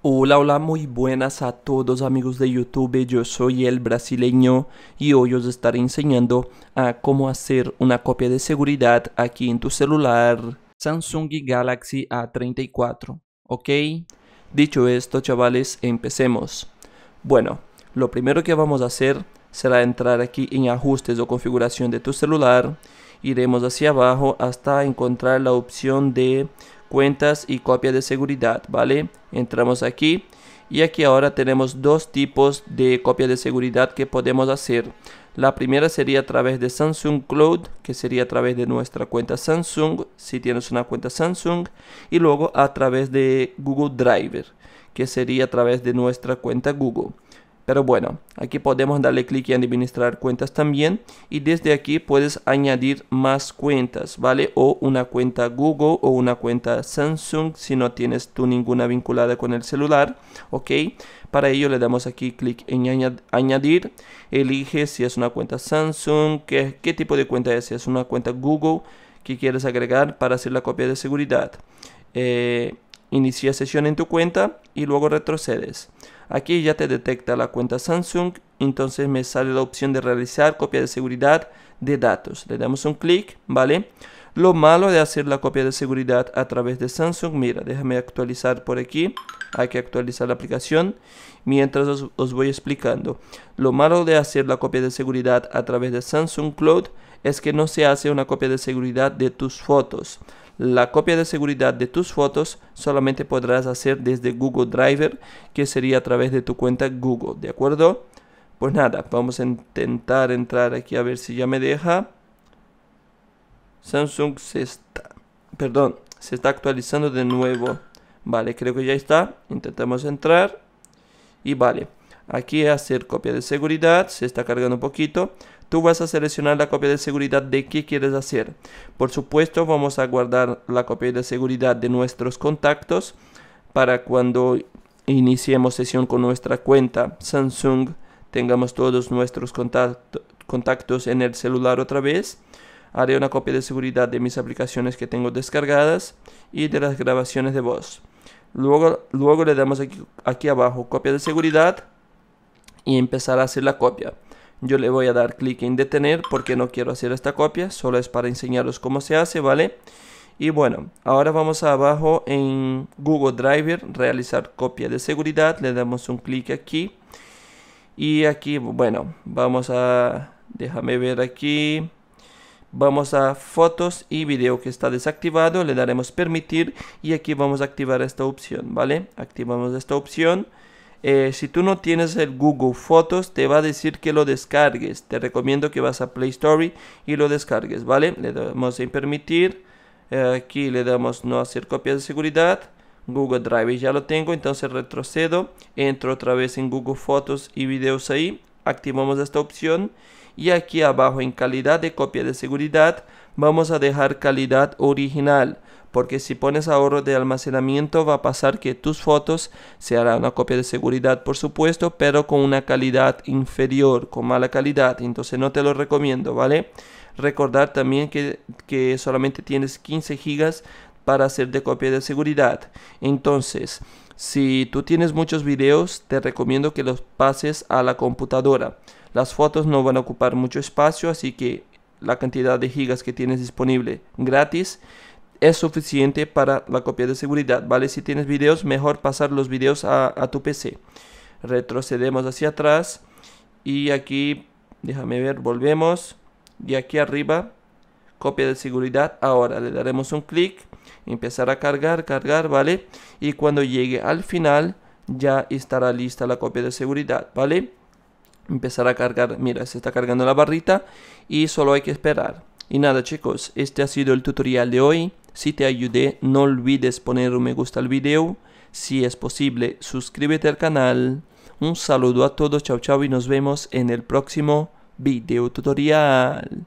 Hola, hola, muy buenas a todos amigos de YouTube, yo soy el brasileño y hoy os estaré enseñando a cómo hacer una copia de seguridad aquí en tu celular Samsung Galaxy A34, ¿ok? Dicho esto chavales, empecemos. Bueno, lo primero que vamos a hacer será entrar aquí en ajustes o configuración de tu celular, iremos hacia abajo hasta encontrar la opción de cuentas y copia de seguridad, ¿vale? Entramos aquí y aquí ahora tenemos dos tipos de copia de seguridad que podemos hacer. La primera sería a través de Samsung Cloud, que sería a través de nuestra cuenta Samsung, si tienes una cuenta Samsung, y luego a través de Google Driver, que sería a través de nuestra cuenta Google. Pero bueno, aquí podemos darle clic en administrar cuentas también y desde aquí puedes añadir más cuentas, ¿vale? O una cuenta Google o una cuenta Samsung si no tienes tú ninguna vinculada con el celular, ¿ok? Para ello le damos aquí clic en añadir, elige si es una cuenta Samsung, qué, qué tipo de cuenta es, si es una cuenta Google que quieres agregar para hacer la copia de seguridad. Eh, inicia sesión en tu cuenta y luego retrocedes. Aquí ya te detecta la cuenta Samsung, entonces me sale la opción de realizar copia de seguridad de datos. Le damos un clic, ¿vale? Lo malo de hacer la copia de seguridad a través de Samsung, mira, déjame actualizar por aquí. Hay que actualizar la aplicación mientras os, voy explicando. Lo malo de hacer la copia de seguridad a través de Samsung Cloud es que no se hace una copia de seguridad de tus fotos. La copia de seguridad de tus fotos solamente podrás hacer desde Google Driver, que sería a través de tu cuenta Google, ¿de acuerdo? Pues nada, vamos a intentar entrar aquí a ver si ya me deja. Samsung se está, perdón, se está actualizando de nuevo. Vale, creo que ya está. Intentamos entrar. Y vale, aquí hacer copia de seguridad, se está cargando un poquito. Tú vas a seleccionar la copia de seguridad de qué quieres hacer. Por supuesto, vamos a guardar la copia de seguridad de nuestros contactos para cuando iniciemos sesión con nuestra cuenta Samsung tengamos todos nuestros contactos en el celular otra vez. Haré una copia de seguridad de mis aplicaciones que tengo descargadas y de las grabaciones de voz. Luego, luego le damos aquí, aquí abajo copia de seguridad y empezar a hacer la copia. Yo le voy a dar clic en detener porque no quiero hacer esta copia, solo es para enseñaros cómo se hace, ¿vale? Y bueno, ahora vamos abajo en Google Driver, realizar copia de seguridad, le damos un clic aquí. Y aquí, bueno, vamos a, déjame ver aquí, vamos a fotos y video que está desactivado, le daremos permitir y aquí vamos a activar esta opción, ¿vale? Activamos esta opción eh, si tú no tienes el Google Fotos, te va a decir que lo descargues. Te recomiendo que vas a Play Store y lo descargues, ¿vale? Le damos en permitir. Eh, aquí le damos no hacer copias de seguridad. Google Drive ya lo tengo, entonces retrocedo. Entro otra vez en Google Fotos y videos ahí. Activamos esta opción. Y aquí abajo en calidad de copia de seguridad vamos a dejar calidad original porque si pones ahorro de almacenamiento va a pasar que tus fotos se hará una copia de seguridad por supuesto pero con una calidad inferior con mala calidad entonces no te lo recomiendo vale recordar también que, que solamente tienes 15 gigas para hacer de copia de seguridad entonces si tú tienes muchos videos te recomiendo que los pases a la computadora las fotos no van a ocupar mucho espacio así que la cantidad de gigas que tienes disponible gratis es suficiente para la copia de seguridad, ¿vale? Si tienes videos, mejor pasar los videos a, tu PC. Retrocedemos hacia atrás y aquí, déjame ver, volvemos. Y aquí arriba, copia de seguridad. Ahora le daremos un clic, empezar a cargar, cargar, ¿vale? Y cuando llegue al final, ya estará lista la copia de seguridad, ¿vale? Empezar a cargar, mira, se está cargando la barrita y solo hay que esperar. Y nada chicos, este ha sido el tutorial de hoy. Si te ayudé, no olvides poner un me gusta al video. Si es posible, suscríbete al canal. Un saludo a todos, chao chao y nos vemos en el próximo video tutorial.